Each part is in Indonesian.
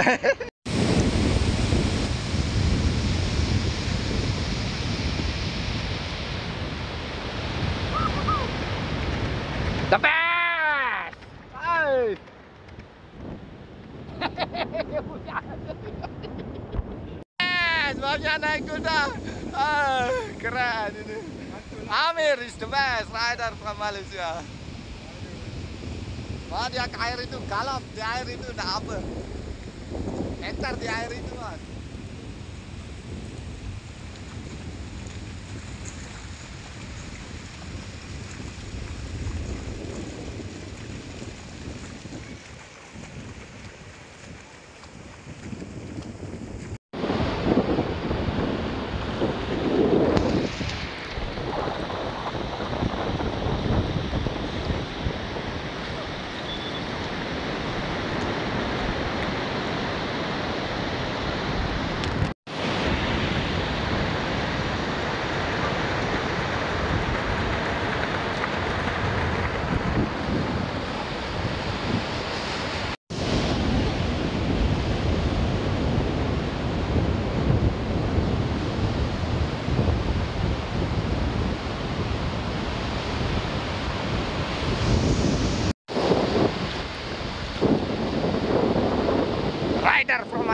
The best! Hai. Yes, banyak naik kuda. Ah, keren ini. Amir is the best rider from Malaysia. Wah, dia air itu galop, di air itu udah apa? Entar di air itu, Mas.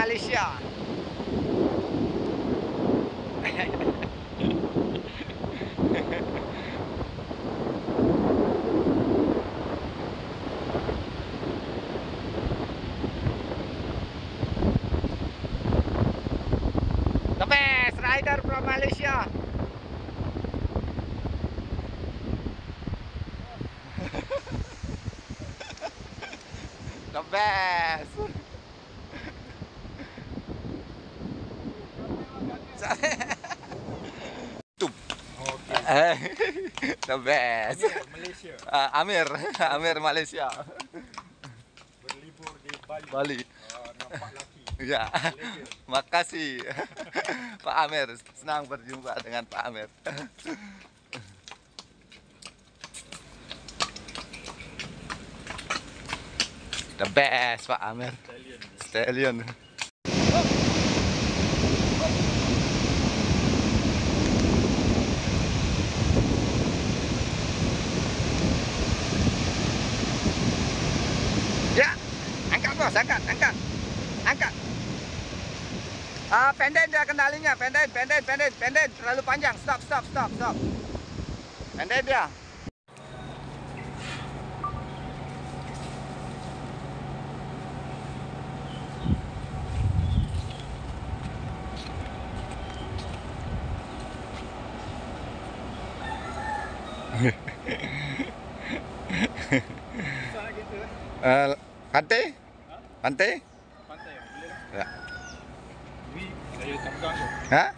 Malaysia. The best rider from Malaysia. The best. The best. Malaysia Ah, Amir, Amir Malaysia. berlibur di Bali. Bali. Ah, nampak laki. Ya. Makasih. Pak Amir, senang berjumpa dengan Pak Amir. The best, Pak Amir. Italian. Stallion. Ya, angkat angkat, angkat. Ah, pendek dia kendalinya, pendek, pendek, pendek, pendek, terlalu panjang. Stop, stop, stop, stop. Pendek dia. Sana gitu eh. Pantai? Pantai ya, boleh lah. Ya. Ni saya tak pegang tu. Hah?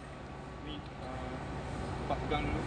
Ni uh, Pak pegang dulu.